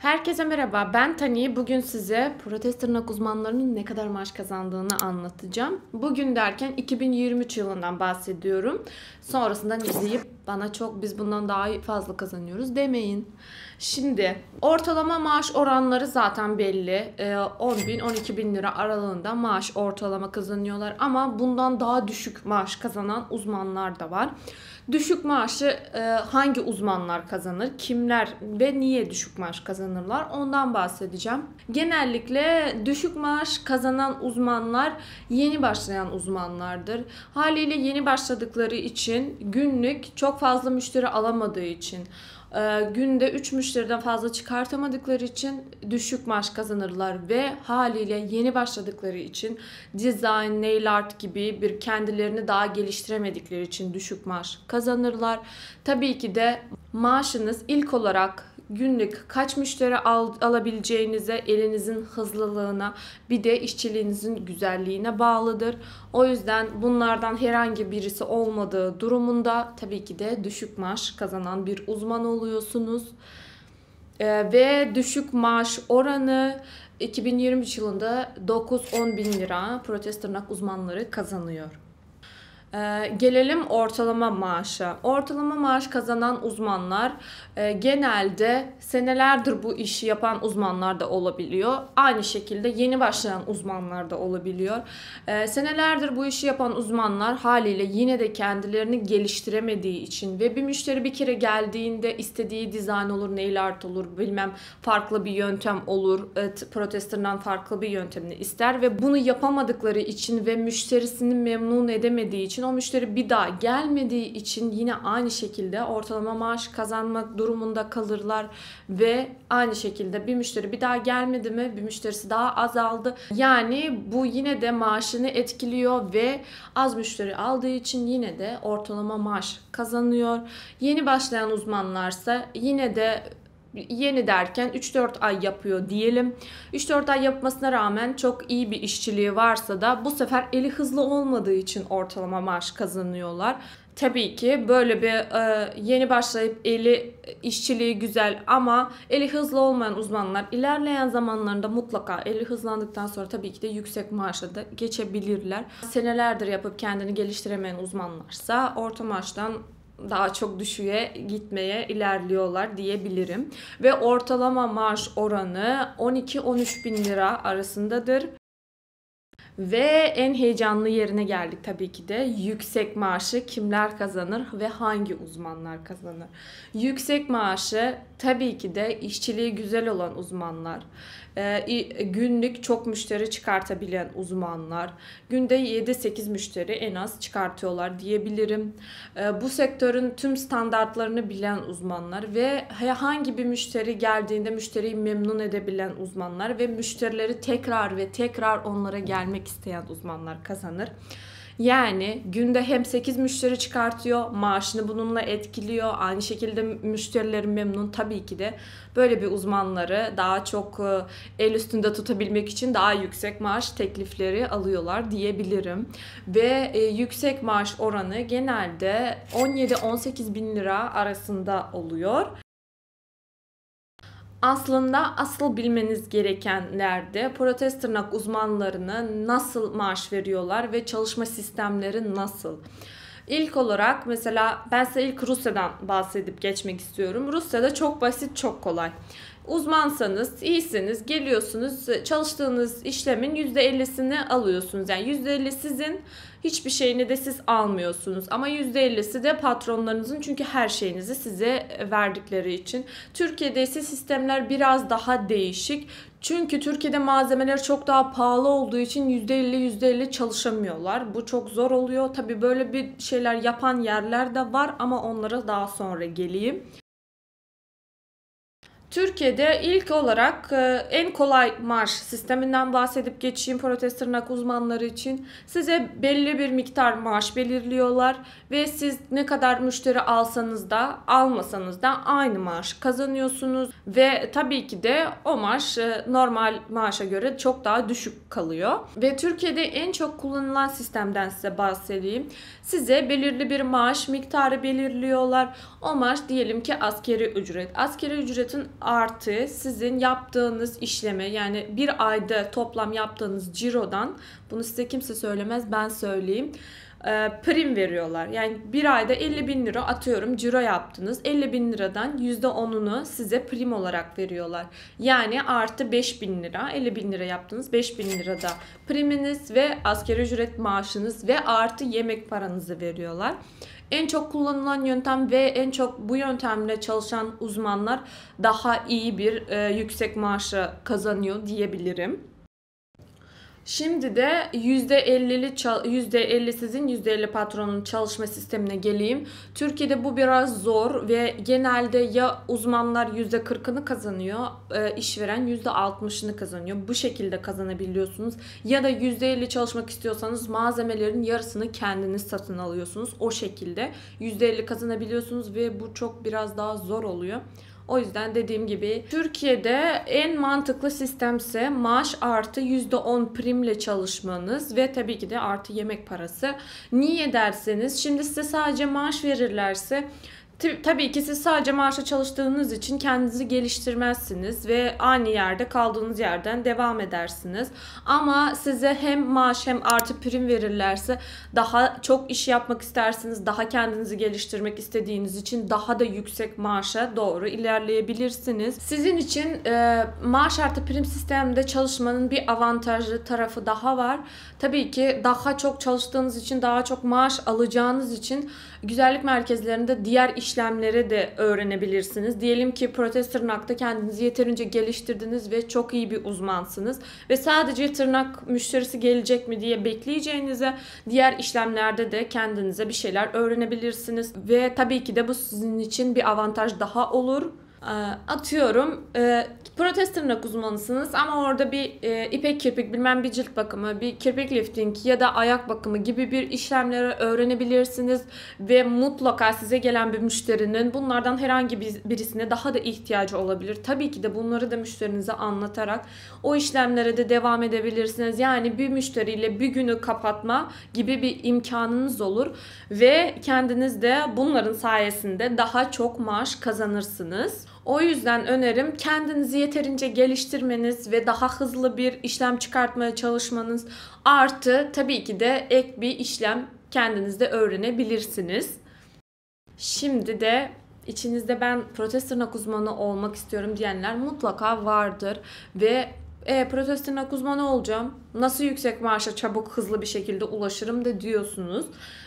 Herkese merhaba, ben Tani. Bugün size protez tırnak uzmanlarının ne kadar maaş kazandığını anlatacağım. Bugün derken 2023 yılından bahsediyorum. Sonrasından izleyip bana çok biz bundan daha fazla kazanıyoruz demeyin. Şimdi ortalama maaş oranları zaten belli. 10 bin 12 bin lira aralığında maaş ortalama kazanıyorlar. Ama bundan daha düşük maaş kazanan uzmanlar da var. Düşük maaşı e, hangi uzmanlar kazanır, kimler ve niye düşük maaş kazanırlar ondan bahsedeceğim. Genellikle düşük maaş kazanan uzmanlar yeni başlayan uzmanlardır. Haliyle yeni başladıkları için günlük çok fazla müşteri alamadığı için e, günde 3 müşteriden fazla çıkartamadıkları için düşük maaş kazanırlar ve haliyle yeni başladıkları için design, nail art gibi bir kendilerini daha geliştiremedikleri için düşük maaş kazanırlar. Tabii ki de maaşınız ilk olarak günlük kaç müşteri al, alabileceğinize, elinizin hızlılığına, bir de işçiliğinizin güzelliğine bağlıdır. O yüzden bunlardan herhangi birisi olmadığı durumunda tabii ki de düşük maaş kazanan bir uzman oluyorsunuz. Ee, ve düşük maaş oranı 2023 yılında 9-10 bin lira protez tırnak uzmanları kazanıyor. Ee, gelelim ortalama maaşa. Ortalama maaş kazanan uzmanlar e, genelde senelerdir bu işi yapan uzmanlar da olabiliyor. Aynı şekilde yeni başlayan uzmanlar da olabiliyor. E, senelerdir bu işi yapan uzmanlar haliyle yine de kendilerini geliştiremediği için ve bir müşteri bir kere geldiğinde istediği dizayn olur, nail art olur, bilmem farklı bir yöntem olur, e, protesterden farklı bir yöntemini ister ve bunu yapamadıkları için ve müşterisini memnun edemediği için için o müşteri bir daha gelmediği için yine aynı şekilde ortalama maaş kazanmak durumunda kalırlar ve aynı şekilde bir müşteri bir daha gelmedi mi bir müşterisi daha azaldı. Yani bu yine de maaşını etkiliyor ve az müşteri aldığı için yine de ortalama maaş kazanıyor. Yeni başlayan uzmanlarsa yine de yeni derken 3-4 ay yapıyor diyelim. 3-4 ay yapmasına rağmen çok iyi bir işçiliği varsa da bu sefer eli hızlı olmadığı için ortalama maaş kazanıyorlar. Tabii ki böyle bir e, yeni başlayıp eli işçiliği güzel ama eli hızlı olmayan uzmanlar ilerleyen zamanlarında mutlaka eli hızlandıktan sonra tabii ki de yüksek maaşa da geçebilirler. Senelerdir yapıp kendini geliştiremeyen uzmanlarsa orta maaştan daha çok düşüğe gitmeye ilerliyorlar diyebilirim. Ve ortalama maaş oranı 12-13 bin lira arasındadır. Ve en heyecanlı yerine geldik tabii ki de yüksek maaşı kimler kazanır ve hangi uzmanlar kazanır? Yüksek maaşı tabii ki de işçiliği güzel olan uzmanlar, e, günlük çok müşteri çıkartabilen uzmanlar, günde 7-8 müşteri en az çıkartıyorlar diyebilirim. E, bu sektörün tüm standartlarını bilen uzmanlar ve hangi bir müşteri geldiğinde müşteriyi memnun edebilen uzmanlar ve müşterileri tekrar ve tekrar onlara gelmek isteyen uzmanlar kazanır. Yani günde hem 8 müşteri çıkartıyor, maaşını bununla etkiliyor. Aynı şekilde müşterilerin memnun tabii ki de böyle bir uzmanları daha çok e, el üstünde tutabilmek için daha yüksek maaş teklifleri alıyorlar diyebilirim. Ve e, yüksek maaş oranı genelde 17-18 bin lira arasında oluyor aslında asıl bilmeniz gerekenlerde protez tırnak uzmanlarına nasıl maaş veriyorlar ve çalışma sistemleri nasıl? İlk olarak mesela ben size ilk Rusya'dan bahsedip geçmek istiyorum. Rusya'da çok basit, çok kolay. Uzmansanız, iyisiniz, geliyorsunuz, çalıştığınız işlemin %50'sini alıyorsunuz. Yani %50 sizin, hiçbir şeyini de siz almıyorsunuz. Ama %50'si de patronlarınızın çünkü her şeyinizi size verdikleri için. Türkiye'de ise sistemler biraz daha değişik. Çünkü Türkiye'de malzemeler çok daha pahalı olduğu için %50 %50 çalışamıyorlar. Bu çok zor oluyor. Tabi böyle bir şeyler yapan yerler de var ama onlara daha sonra geleyim. Türkiye'de ilk olarak e, en kolay marş sisteminden bahsedip geçeyim protez tırnak uzmanları için. Size belli bir miktar maaş belirliyorlar ve siz ne kadar müşteri alsanız da almasanız da aynı maaş kazanıyorsunuz ve tabii ki de o maaş e, normal maaşa göre çok daha düşük kalıyor. Ve Türkiye'de en çok kullanılan sistemden size bahsedeyim. Size belirli bir maaş miktarı belirliyorlar. O maaş diyelim ki askeri ücret. Askeri ücretin artı sizin yaptığınız işleme yani bir ayda toplam yaptığınız cirodan bunu size kimse söylemez ben söyleyeyim e, prim veriyorlar. Yani bir ayda 50 bin lira atıyorum ciro yaptınız. 50 bin liradan %10'unu size prim olarak veriyorlar. Yani artı 5 bin lira 50 bin lira yaptınız 5 bin lirada priminiz ve askeri ücret maaşınız ve artı yemek paranızı veriyorlar. En çok kullanılan yöntem ve en çok bu yöntemle çalışan uzmanlar daha iyi bir e, yüksek maaşı kazanıyor diyebilirim. Şimdi de %50'li %50 sizin %50 patronun çalışma sistemine geleyim. Türkiye'de bu biraz zor ve genelde ya uzmanlar %40'ını kazanıyor, e, işveren %60'ını kazanıyor. Bu şekilde kazanabiliyorsunuz. Ya da %50 çalışmak istiyorsanız malzemelerin yarısını kendiniz satın alıyorsunuz. O şekilde %50 kazanabiliyorsunuz ve bu çok biraz daha zor oluyor. O yüzden dediğim gibi Türkiye'de en mantıklı sistemse maaş artı %10 primle çalışmanız ve tabii ki de artı yemek parası. Niye derseniz şimdi size sadece maaş verirlerse Tabii ki siz sadece maaşla çalıştığınız için kendinizi geliştirmezsiniz ve aynı yerde kaldığınız yerden devam edersiniz. Ama size hem maaş hem artı prim verirlerse daha çok iş yapmak istersiniz. Daha kendinizi geliştirmek istediğiniz için daha da yüksek maaşa doğru ilerleyebilirsiniz. Sizin için e, maaş artı prim sisteminde çalışmanın bir avantajlı tarafı daha var. Tabii ki daha çok çalıştığınız için daha çok maaş alacağınız için güzellik merkezlerinde diğer iş işlemleri de öğrenebilirsiniz. Diyelim ki protez tırnakta kendinizi yeterince geliştirdiniz ve çok iyi bir uzmansınız ve sadece tırnak müşterisi gelecek mi diye bekleyeceğinize diğer işlemlerde de kendinize bir şeyler öğrenebilirsiniz ve tabii ki de bu sizin için bir avantaj daha olur. Ee, atıyorum e, protez tırnak uzmanısınız ama orada bir e, ipek kirpik bilmem bir cilt bakımı bir kirpik lifting ya da ayak bakımı gibi bir işlemleri öğrenebilirsiniz ve mutlaka size gelen bir müşterinin bunlardan herhangi bir, birisine daha da ihtiyacı olabilir. Tabii ki de bunları da müşterinize anlatarak o işlemlere de devam edebilirsiniz. Yani bir müşteriyle bir günü kapatma gibi bir imkanınız olur ve kendiniz de bunların sayesinde daha çok maaş kazanırsınız. O yüzden önerim kendinizi yeterince geliştirmeniz ve daha hızlı bir işlem çıkartmaya çalışmanız artı tabii ki de ek bir işlem kendinizde öğrenebilirsiniz. Şimdi de içinizde ben protez tırnak uzmanı olmak istiyorum diyenler mutlaka vardır ve e, protez tırnak uzmanı olacağım. Nasıl yüksek maaşa çabuk hızlı bir şekilde ulaşırım da diyorsunuz.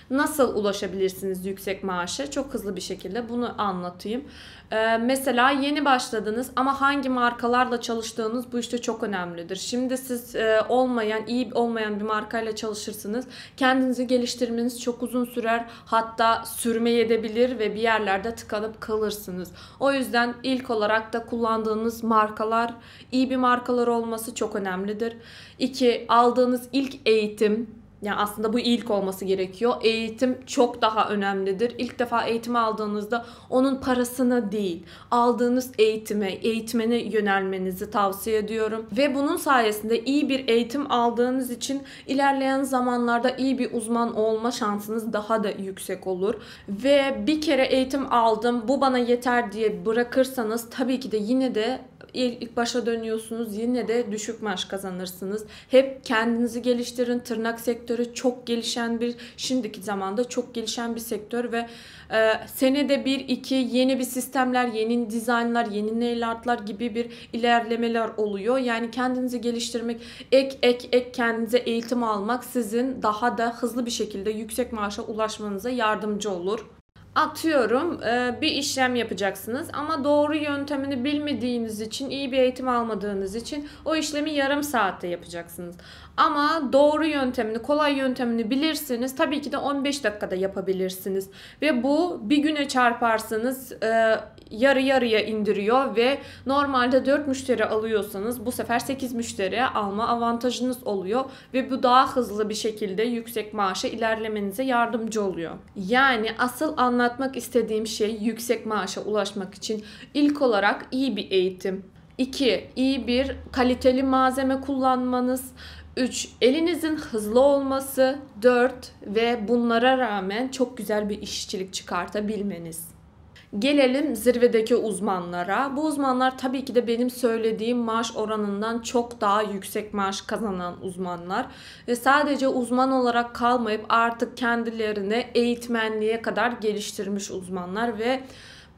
Nasıl ulaşabilirsiniz yüksek maaşa? Çok hızlı bir şekilde bunu anlatayım. Ee, mesela yeni başladınız ama hangi markalarla çalıştığınız bu işte çok önemlidir. Şimdi siz e, olmayan, iyi olmayan bir markayla çalışırsınız. Kendinizi geliştirmeniz çok uzun sürer. Hatta sürmeye edebilir ve bir yerlerde tıkanıp kalırsınız. O yüzden ilk olarak da kullandığınız markalar iyi bir markalar olması çok önemlidir. İki, aldığınız ilk eğitim yani aslında bu ilk olması gerekiyor. Eğitim çok daha önemlidir. İlk defa eğitimi aldığınızda onun parasını değil, aldığınız eğitime, eğitmene yönelmenizi tavsiye ediyorum. Ve bunun sayesinde iyi bir eğitim aldığınız için ilerleyen zamanlarda iyi bir uzman olma şansınız daha da yüksek olur. Ve bir kere eğitim aldım, bu bana yeter diye bırakırsanız tabii ki de yine de ilk başa dönüyorsunuz yine de düşük maaş kazanırsınız. Hep kendinizi geliştirin. Tırnak sektörü çok gelişen bir şimdiki zamanda çok gelişen bir sektör ve e, senede bir iki yeni bir sistemler, yeni dizaynlar, yeni nail artlar gibi bir ilerlemeler oluyor. Yani kendinizi geliştirmek, ek ek ek kendinize eğitim almak sizin daha da hızlı bir şekilde yüksek maaşa ulaşmanıza yardımcı olur. Atıyorum e, bir işlem yapacaksınız ama doğru yöntemini bilmediğiniz için, iyi bir eğitim almadığınız için o işlemi yarım saatte yapacaksınız. Ama doğru yöntemini, kolay yöntemini bilirseniz tabii ki de 15 dakikada yapabilirsiniz. Ve bu bir güne çarparsanız e, yarı yarıya indiriyor ve normalde 4 müşteri alıyorsanız bu sefer 8 müşteri alma avantajınız oluyor ve bu daha hızlı bir şekilde yüksek maaşa ilerlemenize yardımcı oluyor. Yani asıl anlatmak istediğim şey yüksek maaşa ulaşmak için ilk olarak iyi bir eğitim. 2. iyi bir kaliteli malzeme kullanmanız. 3. Elinizin hızlı olması. 4. Ve bunlara rağmen çok güzel bir işçilik çıkartabilmeniz. Gelelim zirvedeki uzmanlara. Bu uzmanlar tabii ki de benim söylediğim maaş oranından çok daha yüksek maaş kazanan uzmanlar. Ve sadece uzman olarak kalmayıp artık kendilerini eğitmenliğe kadar geliştirmiş uzmanlar ve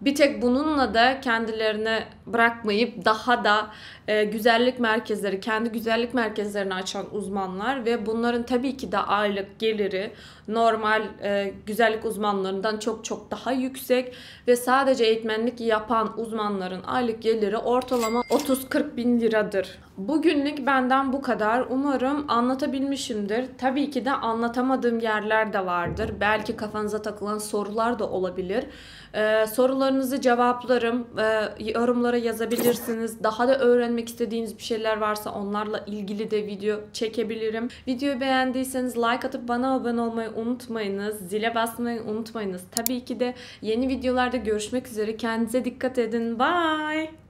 bir tek bununla da kendilerini bırakmayıp daha da e, güzellik merkezleri, kendi güzellik merkezlerini açan uzmanlar ve bunların tabii ki de aylık geliri normal e, güzellik uzmanlarından çok çok daha yüksek ve sadece eğitmenlik yapan uzmanların aylık geliri ortalama 30-40 bin liradır. Bugünlük benden bu kadar. Umarım anlatabilmişimdir. Tabii ki de anlatamadığım yerler de vardır. Belki kafanıza takılan sorular da olabilir. Ee, sorularınızı cevaplarım. Ee, yorumlara yazabilirsiniz. Daha da öğrenmek istediğiniz bir şeyler varsa onlarla ilgili de video çekebilirim. Videoyu beğendiyseniz like atıp bana abone olmayı unutmayınız. Zile basmayı unutmayınız. Tabii ki de yeni videolarda görüşmek üzere. Kendinize dikkat edin. Bye.